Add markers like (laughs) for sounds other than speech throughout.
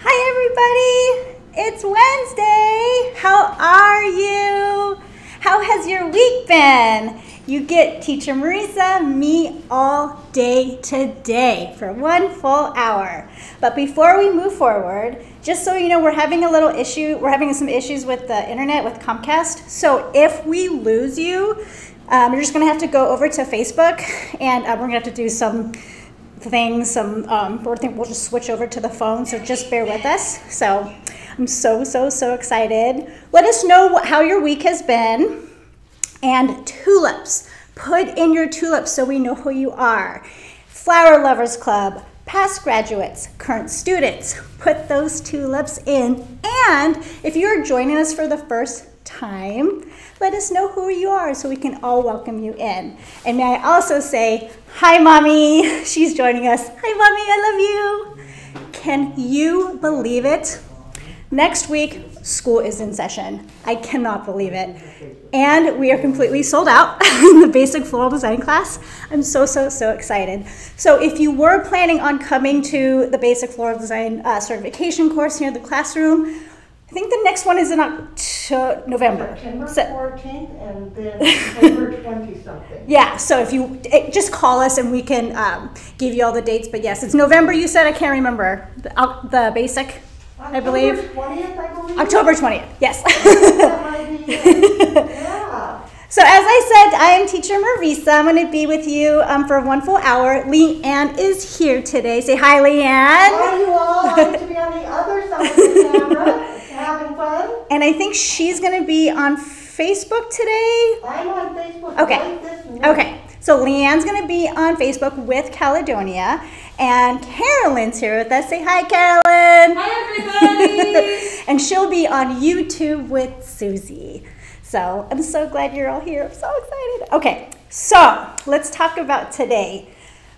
Hi, everybody. It's Wednesday. How are you? How has your week been? You get Teacher Marisa, me all day today for one full hour. But before we move forward, just so you know, we're having a little issue. We're having some issues with the internet with Comcast. So if we lose you, um, you're just going to have to go over to Facebook and uh, we're going to have to do some things. Some um, we're think we'll just switch over to the phone. So just bear with us. So I'm so so so excited. Let us know how your week has been. And tulips. Put in your tulips so we know who you are. Flower Lovers Club, past graduates, current students, put those tulips in. And if you're joining us for the first time, let us know who you are so we can all welcome you in. And may I also say, hi, mommy. (laughs) She's joining us. Hi, mommy, I love you. Can you believe it? Next week, school is in session. I cannot believe it. And we are completely sold out (laughs) in the basic floral design class. I'm so, so, so excited. So if you were planning on coming to the basic floral design uh, certification course here in the classroom, I think the next one is in October, November. September So- 14th and then (laughs) October 20-something. yeah, so if you eh, just call us and we can um, give you all the dates. But yes, it's November. You said I can't remember the, uh, the basic. I believe. October 20th, I believe. October twentieth. Yes. That might be it. (laughs) Yeah. So as I said, I am teacher Marisa. I'm going to be with you um, for one full hour. Leanne is here today. Say hi, Leanne. Are you all like to be on the other side of the camera, having fun? And I think she's going to be on Facebook today. I'm on Facebook Okay. right this. Okay. So Leanne's going to be on Facebook with Caledonia, and Carolyn's here with us. Say hi, Carolyn. Hi, everybody. (laughs) and she'll be on YouTube with Susie. So I'm so glad you're all here. I'm so excited. Okay, so let's talk about today.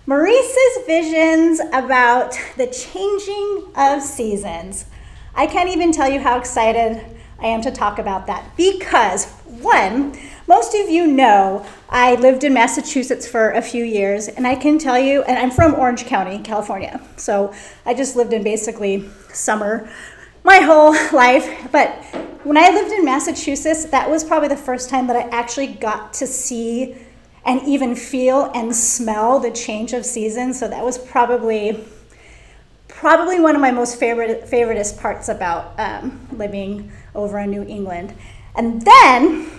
Marisa's visions about the changing of seasons. I can't even tell you how excited I am to talk about that because, one, most of you know I lived in Massachusetts for a few years, and I can tell you, and I'm from Orange County, California. So I just lived in basically summer my whole (laughs) life. But when I lived in Massachusetts, that was probably the first time that I actually got to see and even feel and smell the change of seasons. So that was probably probably one of my most favorite favoriteest parts about um, living over in New England. And then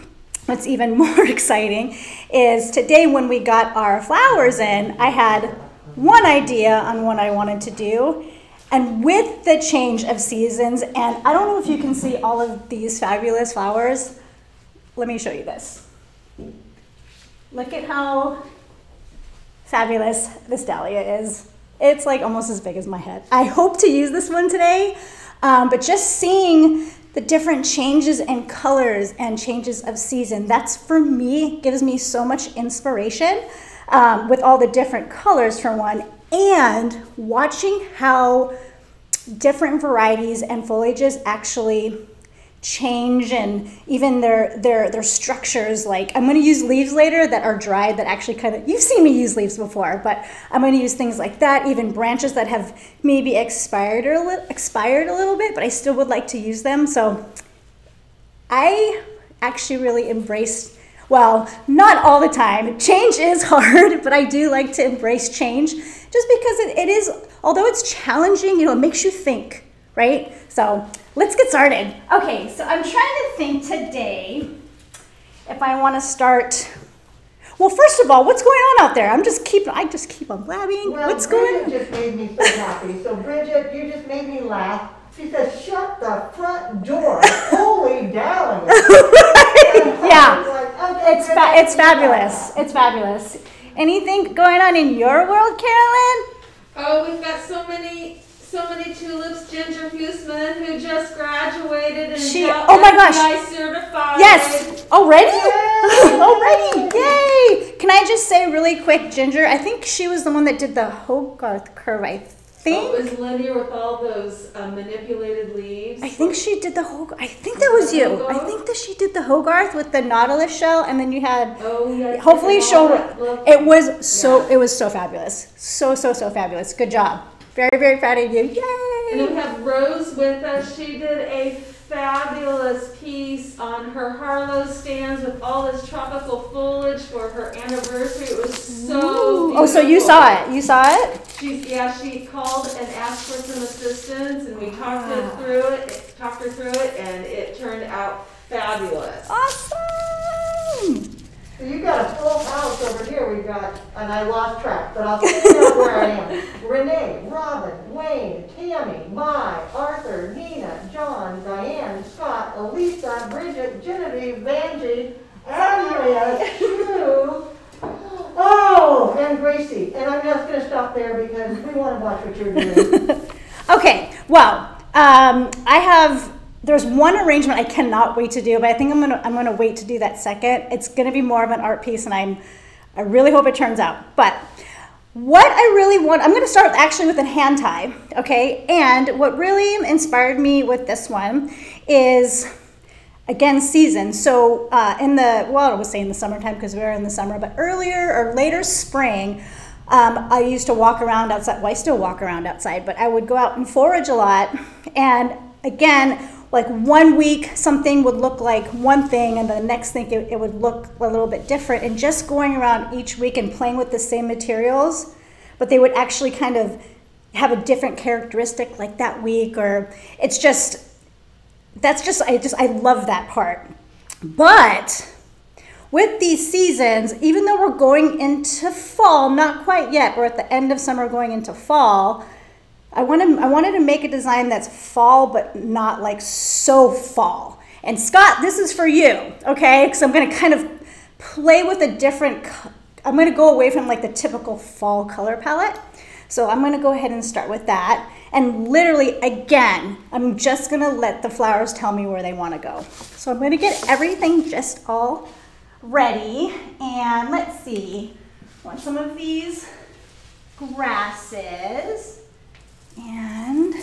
what's even (laughs) more exciting is today when we got our flowers in, I had one idea on what I wanted to do. And with the change of seasons, and I don't know if you can see all of these fabulous flowers. Let me show you this. Look at how fabulous this dahlia is. It's like almost as big as my head. I hope to use this one today, um, but just seeing the different changes in colors and changes of season, that's for me, gives me so much inspiration um, with all the different colors for one, and watching how different varieties and foliages actually change and even their their their structures like i'm going to use leaves later that are dried that actually kind of you've seen me use leaves before but i'm going to use things like that even branches that have maybe expired or li- expired a little bit but i still would like to use them. So i actually really embrace well not all the time. Change is (laughs) hard but i do like to embrace change just because it, it is although it's challenging you know it makes you think right? So let's get started okay so i'm trying to think today if i want to start well first of all what's going on out there i'm just keep i just keep on blabbing Well, what's Bridget going just made me so happy. So Bridget, you just made me laugh. She said, shut the front door. Holy (laughs) Dahlia. (laughs) Yeah. Okay, it's fa- it's fabulous that. it's fabulous anything going on in your world carolyn oh, we've got so many, so many tulips. Ginger Huseman, who just graduated and She- oh my gosh. Certified. Yes, already? Yay! (laughs) already, yay! Can I just say really quick, Ginger, I think she was the one that did the Hogarth curve, I think. Oh, it was Linear with all those uh, manipulated leaves? I think she did the Hogarth. I think that was you. I think that she did the Hogarth with the Nautilus shell, and then you had. Oh, yeah. Hopefully, show. It was so. Yeah. It was so fabulous. So so so fabulous. Good job. Very very proud of you. Yay! And then we have Rose with us. She did a fabulous piece on her Harlow stands with all this tropical foliage for her anniversary. It was so Ooh. Oh, so you saw it. You saw it. She's yeah. She called and asked for some assistance, and we talked Wow. it through it. Talked her through it, and it turned out fabulous. Awesome. So you've got a full house over here, We've got, and I lost track, but I'll figure out where I am. (laughs) Renee, Robin, Wayne, Tammy, Mai, Arthur, Nina, John, Diane, Scott, Elisa, Bridget, Genevieve, Vanjie, Andrea, Sue, oh, and Gracie. And I'm just gonna stop there because we wanna watch what you're doing. (laughs) Okay, well, um, I have. There's one arrangement I cannot wait to do, but I think I'm gonna I'm gonna wait to do that second. It's gonna be more of an art piece, and I'm I really hope it turns out. But what I really want, I'm gonna start actually with a hand tie, okay? And what really inspired me with this one is again season so uh, in the well i was saying the summertime because we were in the summer but earlier or later spring um, i used to walk around outside well i still walk around outside but i would go out and forage a lot and again like one week something would look like one thing and the next thing it, it would look a little bit different and just going around each week and playing with the same materials but they would actually kind of have a different characteristic like that week or it's just that's just I just I love that part. But with these seasons, even though we're going into fall, not quite yet, we're at the end of summer going into fall. I wanted I wanted to make a design that's fall but not like so fall. And Scott, this is for you, okay? Because I'm going to kind of play with a different. I'm going to go away from like the typical fall color palette. So I'm going to go ahead and start with that. And literally, again, I'm just going to let the flowers tell me where they want to go. So I'm going to get everything just all ready. And let's see. I want some of these grasses. And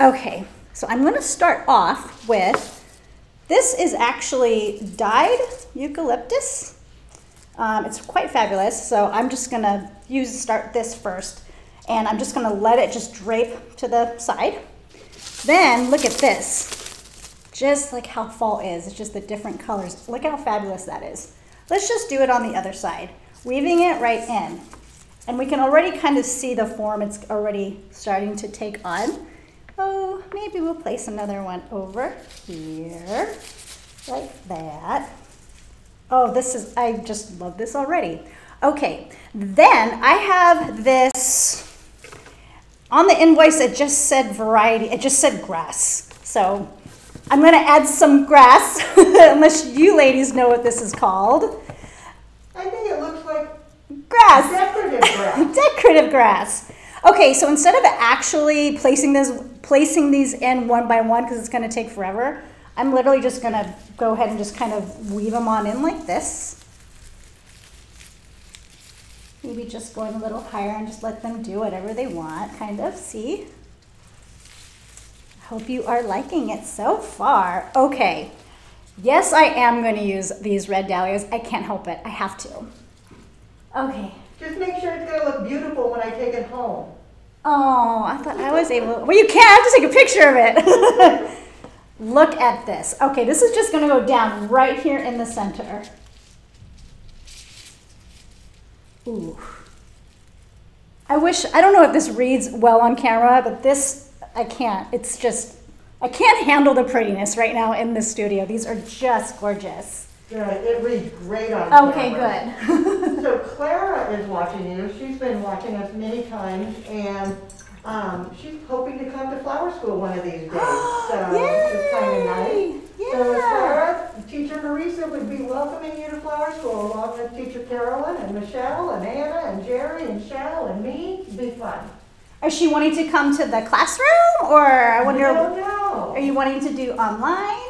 okay, so I'm going to start off with this is actually dyed eucalyptus. Um, it's quite fabulous. So I'm just going to use start this first, and I'm just going to let it just drape to the side. Then look at this. Just like how fall is, it's just the different colors. Look how fabulous that is. Let's just do it on the other side, weaving it right in. And we can already kind of see the form it's already starting to take on. Oh, maybe we'll place another one over here, like that. Oh, this is, I just love this already. Okay, then I have this, on the invoice it just said variety, it just said grass. So I'm gonna add some grass, (laughs) unless you ladies know what this is called. I think it looks like Grass decorative grass. (laughs) decorative grass. Okay, so instead of actually placing this, placing these in one by one because it's going to take forever, I'm literally just going to go ahead and just kind of weave them on in like this. Maybe just going a little higher and just let them do whatever they want, kind of. See? I hope you are liking it so far. Okay. Yes, I am going to use these red dahlias. I can't help it. I have to. Okay. Just make sure it's gonna look beautiful when I take it home. Oh, I thought I was able. Well, you can't. I have to take a picture of it. (laughs) Look at this. Okay, this is just going to go down right here in the center. Ooh. I wish, I don't know if this reads well on camera, but this, I can't. It's just, I can't handle the prettiness right now in the studio. These are just gorgeous. Good, it reads great on Okay, camera. good. (laughs) So Clara is watching you. She's been watching us many times, and um, she's hoping to come to flower school one of these days. (gasps) So it's kind of nice. Yay! So Clara, Teacher Marisa would be welcoming you to flower school along with Teacher Carolyn and Michelle and Anna and Jerry and Shell and me. It'd be fun. Is she wanting to come to the classroom, or I wonder? I don't know. Are you wanting to do online?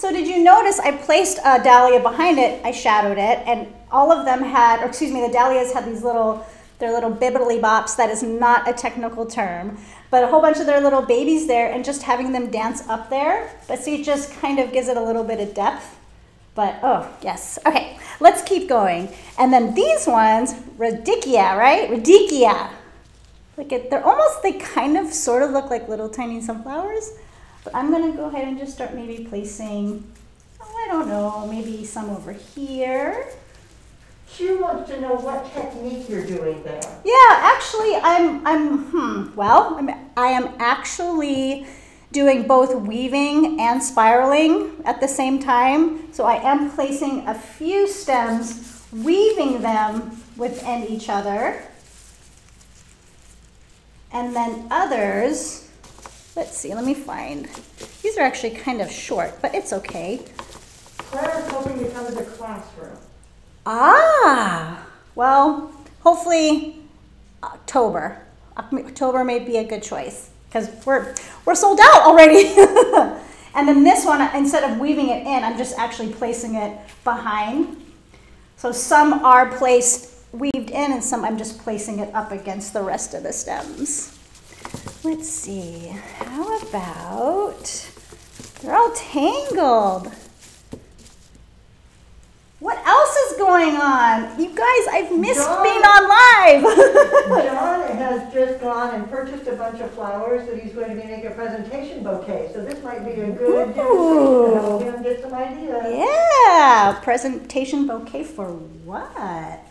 So did you notice I placed a dahlia behind it, I shadowed it, and all of them had, or excuse me, the dahlias had these little their little bibbly bops. That is not a technical term, but a whole bunch of their little babies there and just having them dance up there. But see, it just kind of gives it a little bit of depth. But oh, yes. Okay, let's keep going. And then these ones, rudbeckia, right? Rudbeckia. Look at, they're almost, they kind of sort of look like little tiny sunflowers. But I'm gonna go ahead and just start maybe placing, oh, I don't know, maybe some over here. She wants to know what technique you're doing there. Yeah, actually, I'm, I'm, hmm, well, I'm, I am actually doing both weaving and spiraling at the same time. So I am placing a few stems, weaving them within each other. And then others, let's see, let me find. These are actually kind of short, but it's okay. Claire's hoping to come to the classroom. Ah, well, hopefully October. October may be a good choice because we're we're sold out already. (laughs) and then this one, instead of weaving it in, I'm just actually placing it behind. So some are placed weaved in and some I'm just placing it up against the rest of the stems. Let's see, how about, they're all tangled. What else is going on? You guys, I've missed John, being on live. (laughs) John has just gone and purchased a bunch of flowers that he's going to make a presentation bouquet. So this might be a good Ooh. to help him get some ideas. Yeah, presentation bouquet for what?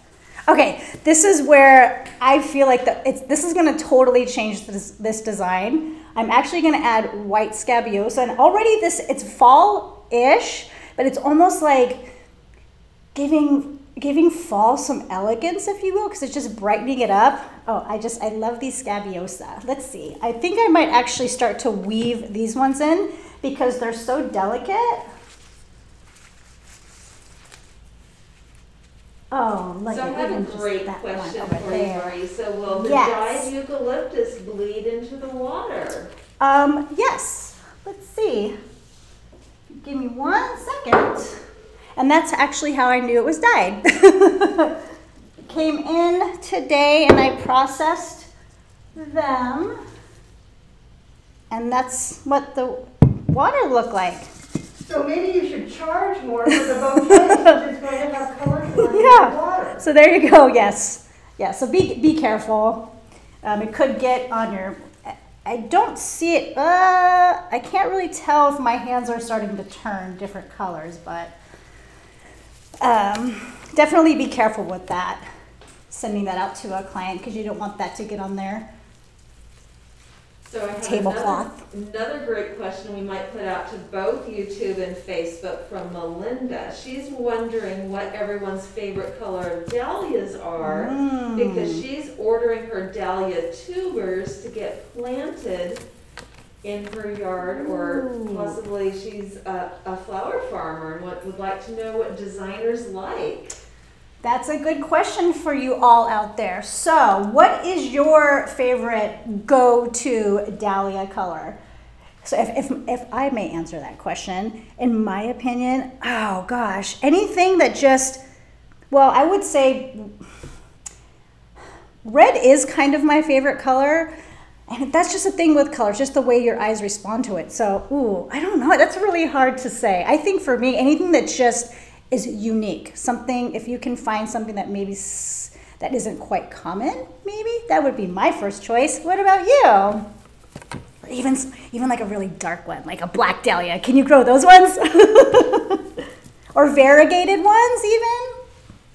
Okay, this is where I feel like the, it's, this is going to totally change this, this design. I'm actually going to add white scabiosa, and already this it's fall-ish, but it's almost like giving giving fall some elegance, if you will, because it's just brightening it up. Oh, I just I love these scabiosa. Uh, let's see. I think I might actually start to weave these ones in because they're so delicate. Oh, look So I have a great question for you. Marie. So will the Yes. dried eucalyptus bleed into the water? Um, yes. Let's see. Give me one second. And that's actually how I knew it was dyed. (laughs) Came in today and I processed them. And that's what the water looked like. So maybe you should charge more for the bouquet since it's going to have color Yeah. water. So there you go. Yes. Yeah. So be be careful. Um, it could get on your. I don't see it. Uh, I can't really tell if my hands are starting to turn different colors, but um, definitely be careful with that. Sending that out to a client because you don't want that to get on there. So I have Tablecloth. Another, another great question we might put out to both YouTube and Facebook from Melinda. She's wondering what everyone's favorite color of dahlias are Mm. because she's ordering her dahlia tubers to get planted in her yard or possibly she's a, a flower farmer and what, would like to know what designers like. That's a good question for you all out there. So, what is your favorite go to dahlia color? So, if, if, if I may answer that question, in my opinion, oh gosh, anything that just, well, I would say red is kind of my favorite color. And that's just a thing with colors, just the way your eyes respond to it. So, ooh, I don't know. That's really hard to say. I think for me, anything that just is unique, something, if you can find something that maybe that isn't quite common, maybe that would be my first choice. What about you? Even even like a really dark one, like a black dahlia. Can you grow those ones? (laughs) or variegated ones, even?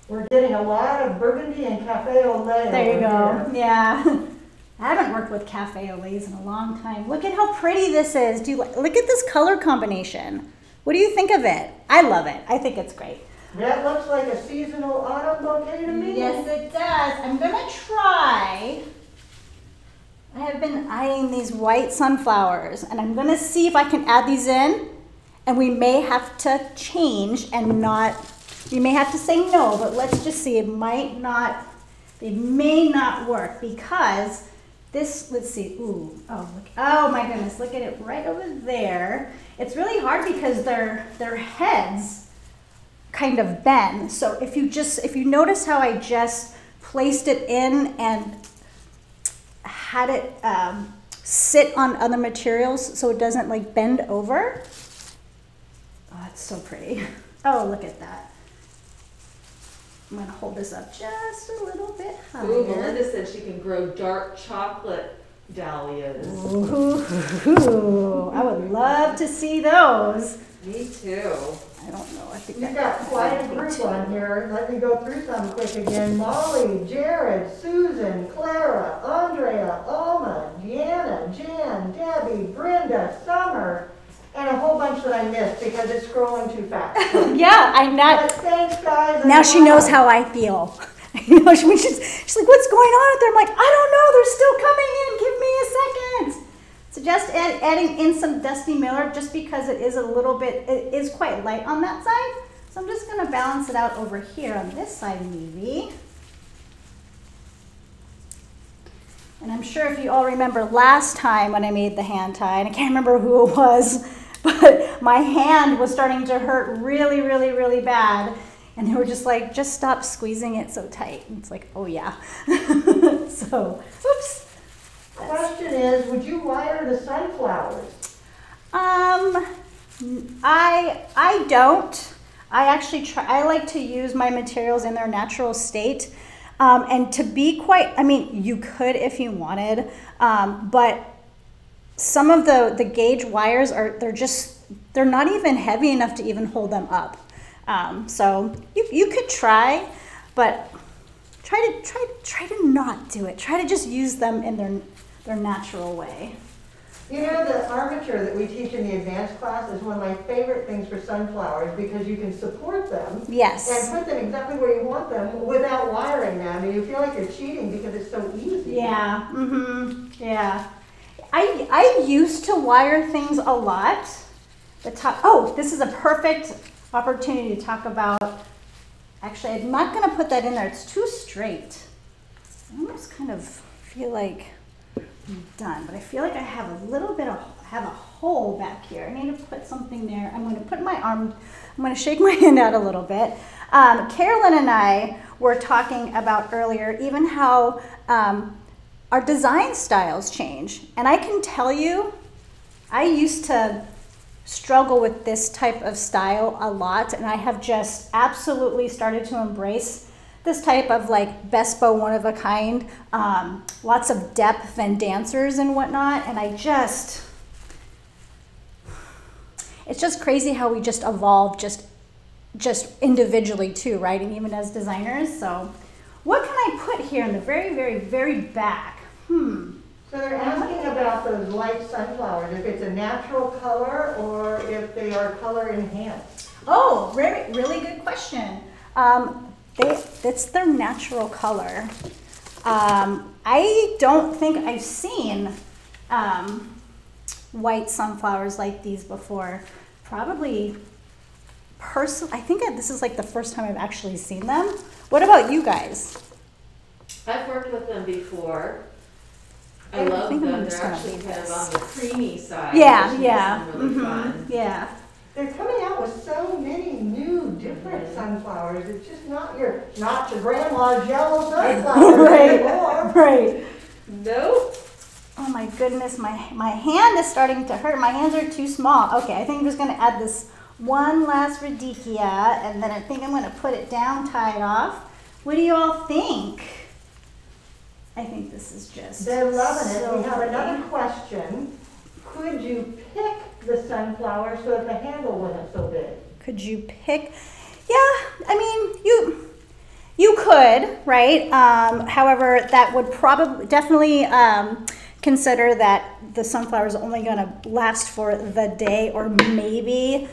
We're getting a lot of burgundy and cafe au lait. There you go. (laughs) Yeah. (laughs) I haven't worked with cafe au laits in a long time. Look at how pretty this is. Do you look at this color combination? What do you think of it? I love it. I think it's great. That looks like a seasonal autumn bouquet to me. Yes, it does. I'm gonna try. I have been eyeing these white sunflowers, and I'm gonna see if I can add these in. And we may have to change and not. We may have to say no, but let's just see. It might not. It may not work because this. Let's see. Ooh. Oh. Look. Oh my goodness. Look at it right over there. It's really hard because their their heads kind of bend. So if you just if you notice how I just placed it in and had it um, sit on other materials so it doesn't like bend over. Oh, it's so pretty. (laughs) Oh, look at that. I'm gonna hold this up just a little bit higher. Ooh, Melinda said she can grow dark chocolate dahlias. Ooh, I would love to see those. Me too. I don't know. I think You've got quite a group on here. Let me go through some quick again. Molly, Jared, Susan, Clara, Andrea, Alma, Deanna, Jan, Debbie, Brenda, Summer, and a whole bunch that I missed because it's scrolling too fast. (laughs) Yeah, I'm But not. thanks, guys. Now she knows how I feel. (laughs) You know, she, she's, she's like, "What's going on out there?" I'm like, "I don't know. They're still coming in. Give me a second. So just add, adding in some Dusty Miller, just because it is a little bit, it is quite light on that side. So I'm just gonna balance it out over here on this side, maybe. And I'm sure if you all remember last time when I made the hand tie, and I can't remember who it was, but my hand was starting to hurt really, really, really bad. And they were just like, just stop squeezing it so tight. And it's like, oh yeah. (laughs) so, oops. Question is, would you wire the sunflowers? Um, I I don't. I actually try. I like to use my materials in their natural state. Um, and to be quite, I mean, you could if you wanted, um, but some of the the gauge wires are they're just they're not even heavy enough to even hold them up. Um, so you you could try, but try to try try to not do it. Try to just use them in their their natural way. You know, the armature that we teach in the advanced class is one of my favorite things for sunflowers because you can support them Yes. and put them exactly where you want them without wiring them, and you feel like you're cheating because it's so easy. Yeah. Mm-hmm. Yeah. I I used to wire things a lot. The top. Oh, this is a perfect opportunity to talk about. Actually, I'm not gonna put that in there. It's too straight. I almost kind of feel like I'm done, but I feel like I have a little bit of have a hole back here. I need to put something there. I'm going to put my arm. I'm going to shake (laughs) my hand out a little bit. Um, Carolyn and I were talking about earlier, even how um, our design styles change, and I can tell you, I used to struggle with this type of style a lot, and I have just absolutely started to embrace this type of like Bespo one of a kind, um, lots of depth and dancers and whatnot, and I just, it's just crazy how we just evolve just, just individually too, right? And even as designers. So, what can I put here in the very, very, very back? Hmm. So they're asking about those light sunflowers, if it's a natural color or if they are color enhanced. Oh, very, really good question. Um, they, it's their natural color. Um, I don't think I've seen um, white sunflowers like these before. Probably, person. I think this is like the first time I've actually seen them. What about you guys? I've worked with them before. I I love think I'm them. just They're gonna actually leave kind of this. on the creamy side. Yeah, which yeah, makes them really mhm, yeah. They're coming out with so many new, different sunflowers. It's just not your, not your grandma's yellow (laughs) sunflower right, anymore. right. Nope. Oh my goodness, my, my hand is starting to hurt. My hands are too small. Okay, I think I'm just gonna add this one last rudbeckia and then I think I'm gonna put it down, tie it off. What do you all think? I think this is just. They're loving it. so We have pretty. another question. Could you pick the sunflower so that the handle wasn't so big? Could you pick? Yeah, I mean, you you could, right? Um, however, that would probably definitely um, consider that the sunflower is only going to last for the day or maybe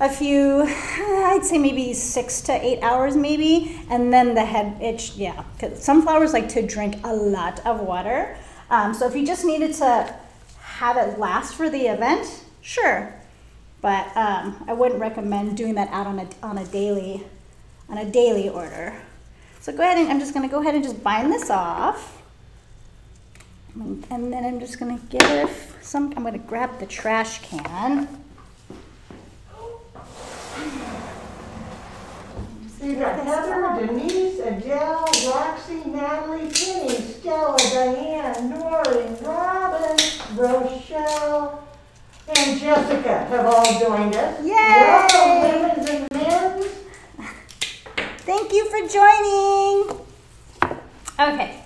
a few, (sighs) I'd say maybe six to eight hours, maybe, and then the head itch. Yeah, because sunflowers like to drink a lot of water. Um, so if you just needed to have it last for the event, sure, but um, I wouldn't recommend doing that out on a on a daily on a daily order. So go ahead and I'm just going to go ahead and just bind this off. And then I'm just going to give some, I'm going to grab the trash can. You've got Heather, Denise, Adele, Roxy, Natalie, Penny, Stella, Diane, Nori, Robin, Rochelle, and Jessica have all joined us. Yay! Welcome, women's and men's. Thank you for joining. Okay,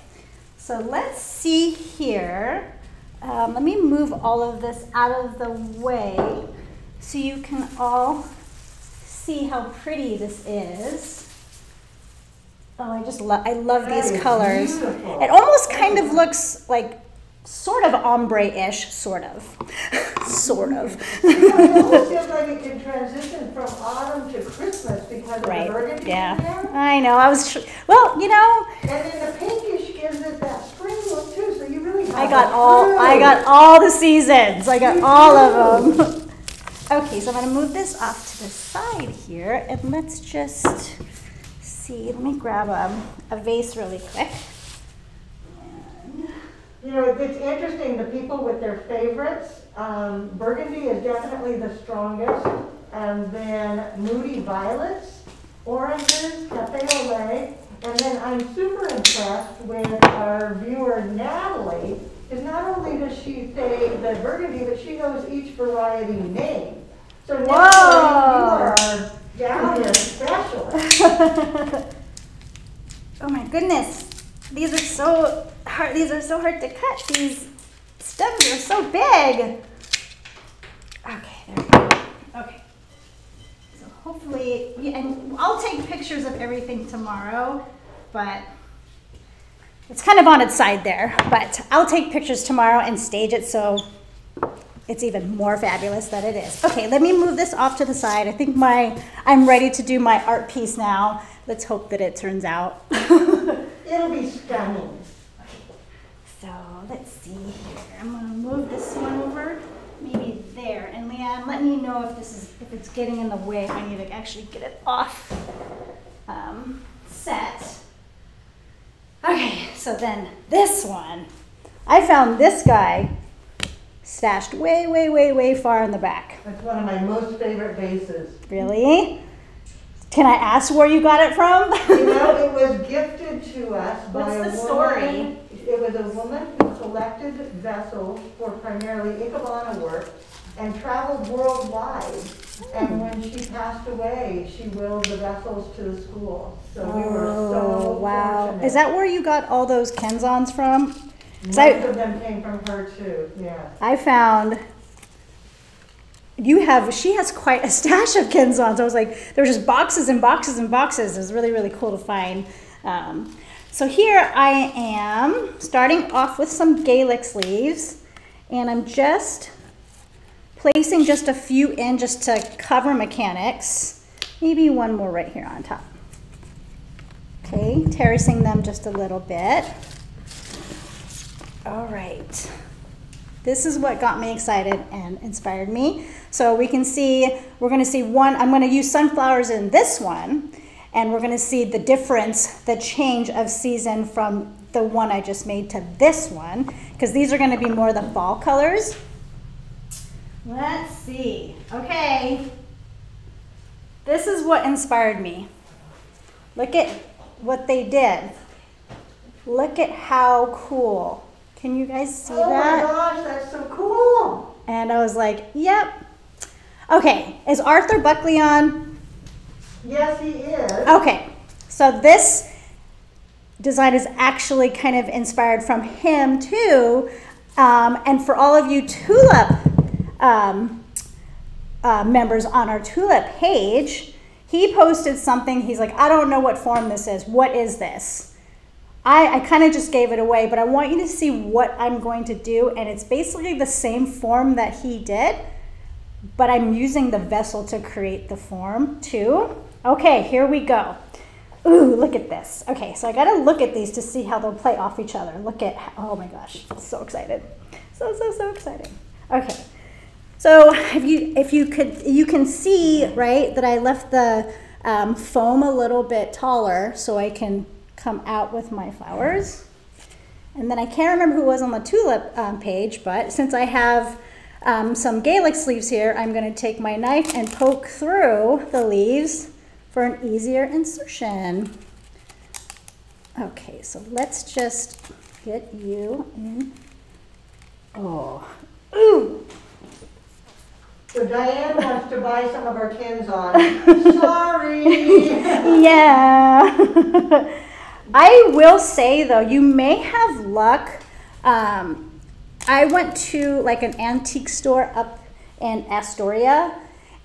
so let's see here. Um, let me move all of this out of the way so you can all see how pretty this is. Oh, I just love, I love That these colors. beautiful. It almost kind of looks like sort of ombre-ish, sort of, (laughs) sort of. It almost (laughs) feels like it can transition from autumn to Christmas because of the Right, burgundy in yeah. there. I know, I was, well, you know, And then the pinkish gives it that spring look too, so you really have. I got all I got all the seasons. I got all of them. (laughs) Okay, so I'm gonna move this off to the side here and let's just see. Let me grab a, a vase really quick. You know, it's interesting, the people with their favorites, um, burgundy is definitely the strongest, and then moody violets, oranges, cafe au lait, and then I'm super impressed with our viewer Natalie, is not only does she say the burgundy, but she knows each variety name. So Natalie, you Whoa. are galleon specialist. (laughs) oh my goodness, these are so hard. These are so hard to cut. These stems are so big. Okay, there we go. Okay. So hopefully, yeah, and I'll take pictures of everything tomorrow, but it's kind of on its side there. But I'll take pictures tomorrow and stage it so it's even more fabulous than it is. Okay, let me move this off to the side. I think my I'm ready to do my art piece now. Let's hope that it turns out. (laughs) It'll be stunning. Okay, So let's see here. I'm gonna move this one over, maybe there. And Leanne, let me know if this is if it's getting in the way. If I need to actually get it off um, set. Okay, so then this one, I found this guy stashed way, way, way, way far in the back. That's one of my most favorite vases. Really? Can I ask where you got it from? You know, it was gifted to us by What's a the woman. story? It was a woman who collected vessels for primarily Ikebana work and traveled worldwide. And when she passed away, she willed the vessels to the school. So we were Oh, so wow. fortunate. Is that where you got all those kenzans from? Most I- of them came from her too, yeah. I found you have she has quite a stash of kenzans. I was like, there were just boxes and boxes and boxes. It was really, really cool to find. Um, so here I am starting off with some galax leaves, and I'm just placing just a few in just to cover mechanics. Maybe one more right here on top. Okay, terracing them just a little bit. All right. This is what got me excited and inspired me. So we can see, we're gonna see one, I'm gonna use sunflowers in this one, and we're gonna see the difference, the change of season from the one I just made to this one, because these are gonna be more the fall colors. Let's see, okay. This is what inspired me. Look at what they did. Look at how cool. Can you guys see that? Oh my gosh, that's so cool. And I was like, yep. Okay, is Arthur Buckley on? Yes, he is. Okay, so this design is actually kind of inspired from him too. Um, and for all of you tulip um, uh, members on our tulip page, he posted something. He's like, I don't know what form this is. What is this? I, I kind of just gave it away, but I want you to see what I'm going to do. And it's basically the same form that he did, but I'm using the vessel to create the form too. Okay, here we go. Ooh, look at this. Okay, so I gotta look at these to see how they'll play off each other. Look at, oh my gosh, so excited. So, so, so excited. Okay, so if you, if you could, you can see, right, that I left the um, foam a little bit taller so I can come out with my flowers. And then I can't remember who was on the tulip um, page, but since I have um, some galax leaves here, I'm gonna take my knife and poke through the leaves for an easier insertion. Okay, so let's just get you in. Oh, ooh, So Diane wants to buy some of our kenzans. (laughs) Sorry. (laughs) yeah. (laughs) I will say though, you may have luck. Um, I went to like an antique store up in Astoria,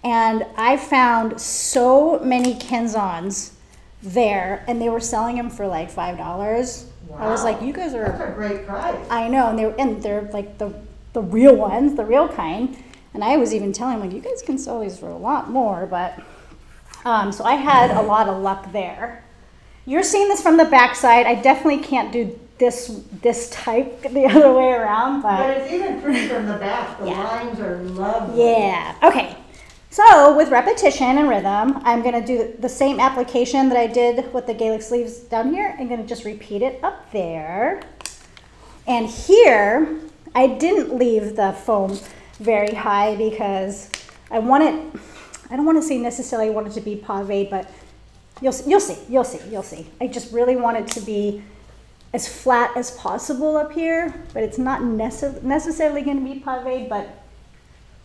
and I found so many kenzans there, and they were selling them for like five dollars. I was like, you guys That's are. a great price. I know, and they're and they're like the the real ones, the real kind. And I was even telling them like, you guys can sell these for a lot more, but um, so I had a lot of luck there. You're seeing this from the backside. I definitely can't do this this type the (laughs) other way around, But but it's even pretty from the back. The Yeah. lines are lovely. yeah. Okay. So with repetition and rhythm, I'm gonna do the same application that I did with the galax leaves down here. I'm gonna just repeat it up there. And here, I didn't leave the foam very high because I want it, I don't want to say necessarily I want it to be pave, but you'll, see, you'll see, you'll see, you'll see. I just really want it to be as flat as possible up here, but it's not necess- necessarily going to be pave, but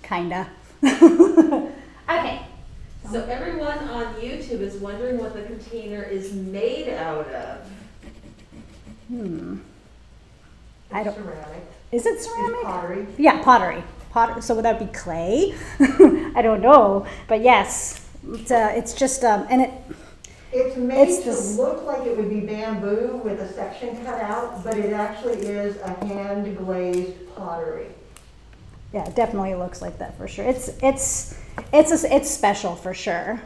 kinda. (laughs) okay. So everyone on YouTube is wondering what the container is made out of. Hmm. I don't, Ceramic. is it It's ceramic? pottery. Yeah, pottery. Pot. So would that be clay? (laughs) I don't know, but yes, it's, uh, it's just um, and it. It's made It's to this- look like it would be bamboo with a section cut out, but it actually is a hand glazed pottery. Yeah, it definitely looks like that for sure. It's it's it's a, it's special for sure.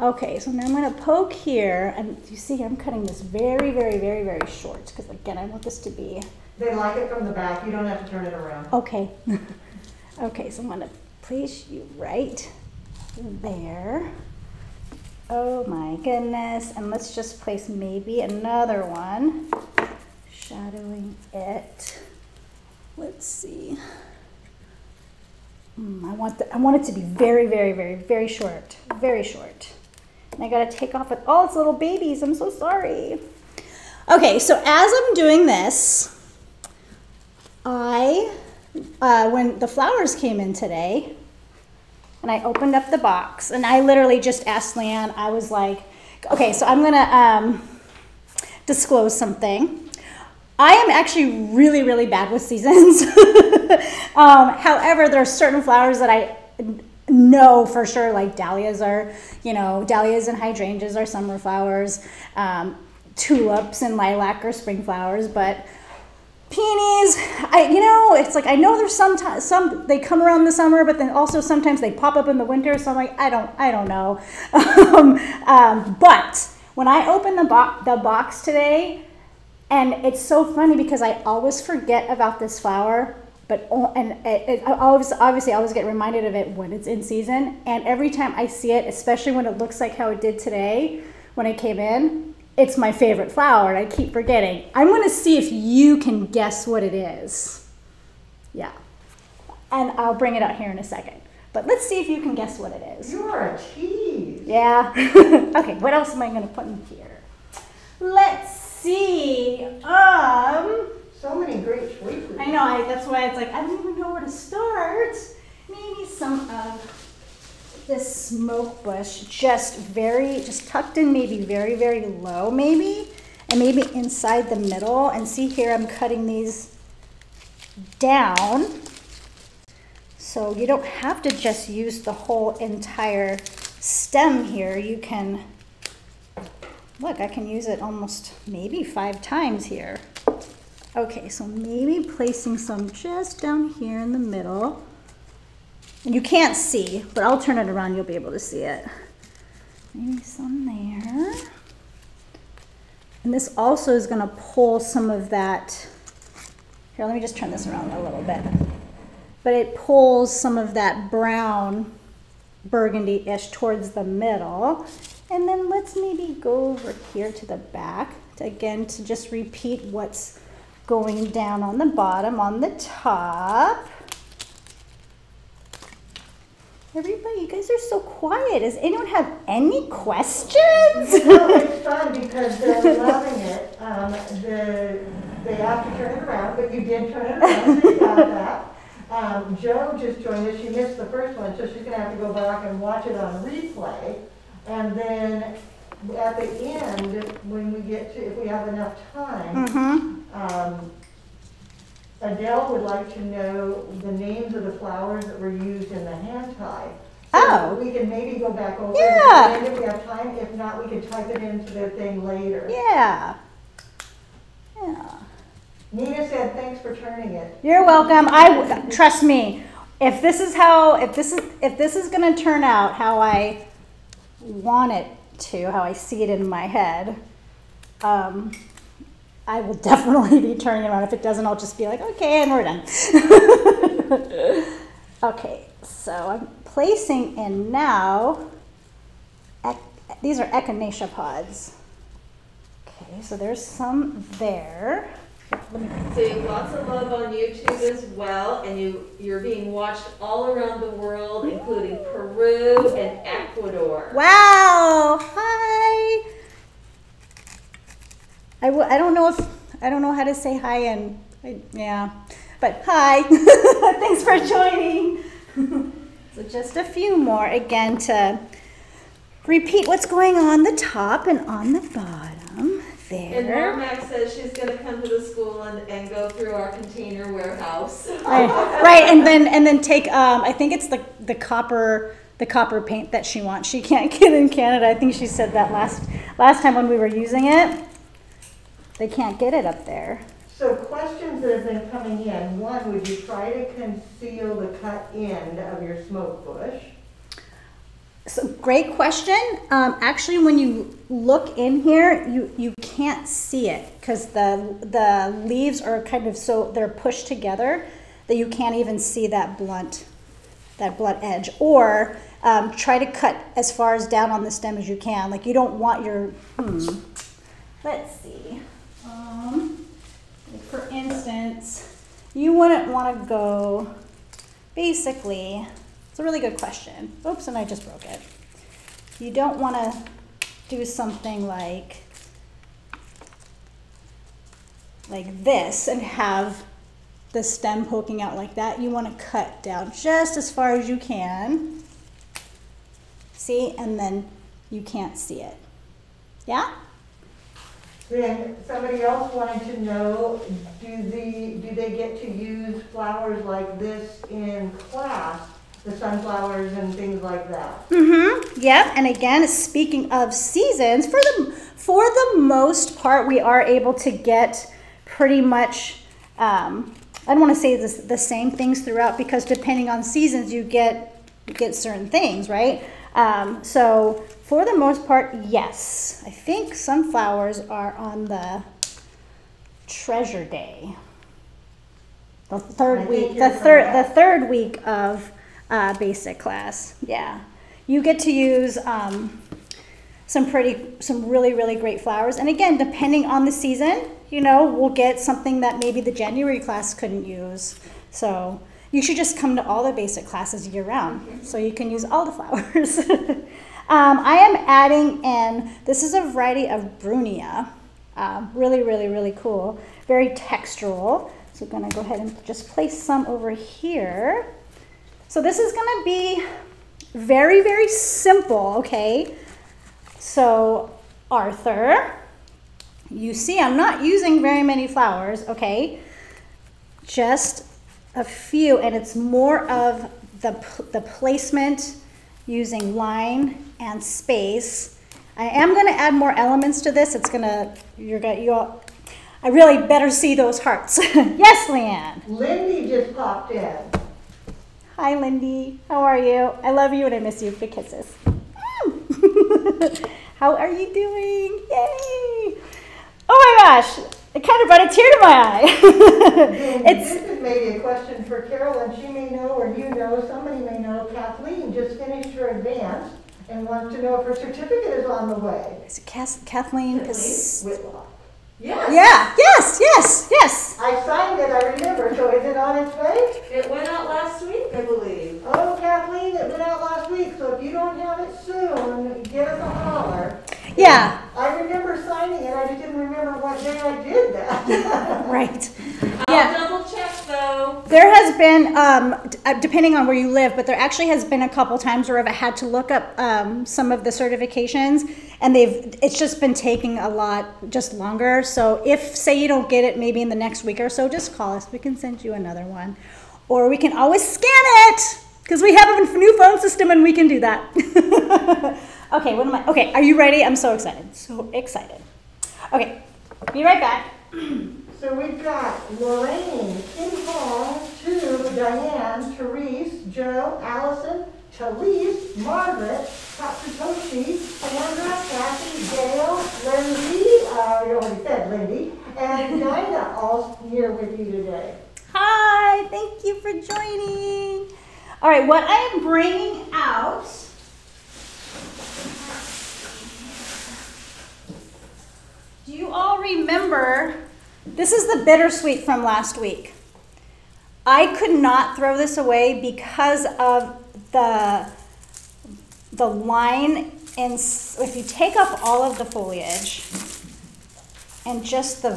Okay, so now I'm gonna poke here, and you see I'm cutting this very, very, very, very short because again I want this to be They like it from the back. You don't have to turn it around. okay. (laughs) okay, so I'm gonna place you right there. Oh my goodness, and let's just place maybe another one, shadowing it. Let's see. Mm, I want the, I want it to be very, very, very, very short, very short. And I gotta take off with all its little babies. I'm so sorry. Okay, so as I'm doing this, I, uh, when the flowers came in today, and I opened up the box, and I literally just asked Leanne, I was like, okay, so I'm gonna um, disclose something. I am actually really, really bad with seasons. (laughs) um, however, there are certain flowers that I know for sure, like dahlias are, you know, dahlias and hydrangeas are summer flowers, um, tulips and lilac are spring flowers, but peonies. I you know it's like i know there's some some they come around the summer but then also sometimes they pop up in the winter so i'm like i don't i don't know. (laughs) Um, um, but when i opened the, bo- the box today and it's so funny because i always forget about this flower but and it, it, I always obviously I always get reminded of it when it's in season and every time i see it especially when it looks like how it did today when it came in it's my favorite flower and I keep forgetting. I'm to see if you can guess what it is. Yeah. And I'll bring it out here in a second. But let's see if you can guess what it is. You're a tease. Yeah. (laughs) okay, what else am I going to put in here? Let's see. Um, So many great choices. I know, I, that's why it's like, I don't even know where to start. Maybe some of this smoke bush, just very, just tucked in maybe very, very low maybe, and maybe inside the middle. And see here, I'm cutting these down. So you don't have to just use the whole entire stem here. You can, look, I can use it almost maybe five times here. Okay, so maybe placing some just down here in the middle. And you can't see, but I'll turn it around, you'll be able to see it. Maybe some there. And this also is gonna pull some of that, here, let me just turn this around a little bit. But it pulls some of that brown burgundy-ish towards the middle. And then let's maybe go over here to the back, to, again, to just repeat what's going down on the bottom, on the top. Everybody, you guys are so quiet. Does anyone have any questions? Well, it's fun because they're loving it. Um, the, they have to turn it around, but you did turn it around, so you got that. Um, Joe just joined us, she missed the first one, so she's gonna have to go back and watch it on replay. And then at the end, when we get to, if we have enough time, Mm-hmm. um, Adele would like to know the names of the flowers that were used in the hand tie. So Oh. We can maybe go back over Yeah. at if we have time, if not, we can type it into the thing later. Yeah. Yeah. Nina said, thanks for turning it. You're welcome. I trust me. If this is how, if this is, if this is gonna turn out how I want it to, how I see it in my head, um, I will (laughs) definitely be turning it on. If it doesn't, I'll just be like, okay, and we're done. (laughs) okay, so I'm placing in now. These are echinacea pods. Okay, so there's some there. So lots of love on YouTube as well, and you, you're being watched all around the world, including Peru and Ecuador. Wow! Hi. I w- I don't know if I don't know how to say hi and I, yeah, but hi. (laughs) Thanks for joining. so just a few more again to repeat what's going on the top and on the bottom there. And there. Normax says she's gonna come to the school and, and go through our container warehouse. (laughs) Right, right, and then and then take um I think it's the the copper the copper paint that she wants. She can't (laughs) get in Canada. I think she said that last last time when we were using it. They can't get it up there. So questions that have been coming in, one, would you try to conceal the cut end of your smoke bush? So great question. Um, actually, when you look in here, you you can't see it because the the leaves are kind of so they're pushed together that you can't even see that blunt that blunt edge. Or um, try to cut as far as down on the stem as you can. Like you don't want your hmm. Let's see. Um, like for instance, you wouldn't want to go. Basically, it's a really good question. Oops, and I just broke it. You don't want to do something like like this and have the stem poking out like that. You want to cut down just as far as you can. See, and then you can't see it. Yeah? Then somebody else wanted to know, do the, do they get to use flowers like this in class? The sunflowers and things like that? Mm-hmm. Yep. And again, speaking of seasons, for the for the most part, we are able to get pretty much. Um, I don't want to say this, the same things throughout because depending on seasons, you get you get certain things, right? Um, so for the most part, yes. I think sunflowers are on the treasure day. The third week, the third, the third week of uh, basic class. Yeah, you get to use um, some pretty, some really, really great flowers. And again, depending on the season, you know, we'll get something that maybe the January class couldn't use. So you should just come to all the basic classes year round, so you can use all the flowers. (laughs) um, I am adding in. This is a variety of Brunia. Um, really, really, really cool. Very textural. So I'm gonna go ahead and just place some over here. So this is gonna be very, very simple, okay? So Arthur, you see I'm not using very many flowers, okay? Just a few, and it's more of the, the placement using line and space. I am gonna add more elements to this. It's gonna, you're gonna, you I really better see those hearts. (laughs) yes, Leanne. Lindy just popped in. Hi, Lindy. How are you? I love you and I miss you. Big kisses. (laughs) How are you doing? Yay! Oh my gosh! It kind of brought a tear to my eye. It's this is maybe a question for Carol, and she may know, or you know, somebody may know, Kathleen just finished her advance and wants to know if her certificate is on the way. is it Cas- Kathleen Pis- Whitlock. Yes. Yeah, yes, yes, yes. I signed it, I remember, so is it on its way? It went out last week, I believe. Oh, Kathleen, it went out last week, so if you don't have it soon, give us a holler. Yeah, I remember signing it, I just didn't remember what day I did that. (laughs) right. I'll Yeah. double check though. There has been, um, d- uh, depending on where you live, but there actually has been a couple times where I've had to look up um, some of the certifications, and they've it's just been taking a lot just longer. So if say you don't get it, maybe in the next week or so, just call us. We can send you another one, or we can always scan it because we have a new phone system and we can do that. (laughs) okay, what am I? Okay, are you ready? I'm so excited, so excited. Okay, be right back. (clears throat) So we've got Lorraine, Kim Hong, Two, Diane, Therese, Joe, Allison, Talise, Margaret, Katsutoshi, Sandra, Kathy, Gail, Lindsay, uh, we already said Lindy, and (laughs) Dinah all here with you today. Hi, thank you for joining. All right, what I am bringing out. Do you all remember? This is the bittersweet from last week. I could not throw this away because of the the line and if you take up all of the foliage and just the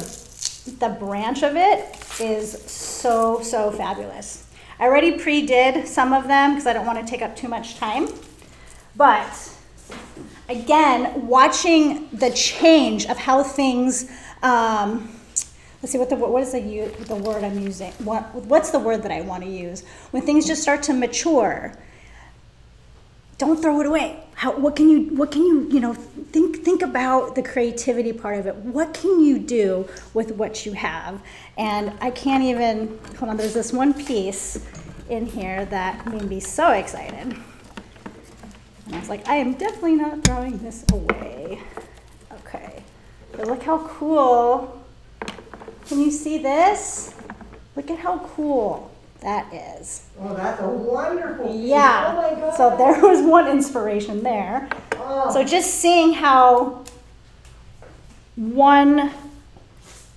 the branch of it is so so fabulous. I already pre-did some of them because I don't want to take up too much time. But again, watching the change of how things um, let's see what the what is the the word I'm using? What what's the word that I want to use? When things just start to mature, don't throw it away. How, what can you what can you you know think think about the creativity part of it. What can you do with what you have? And I can't even hold on. There's this one piece in here that made me so excited. And I was like, I am definitely not throwing this away. Okay, but look how cool. Can you see this? Look at how cool that is. Oh, that's a wonderful piece. Oh my Yeah. God. So there (laughs) was one inspiration there. Oh. So just seeing how one,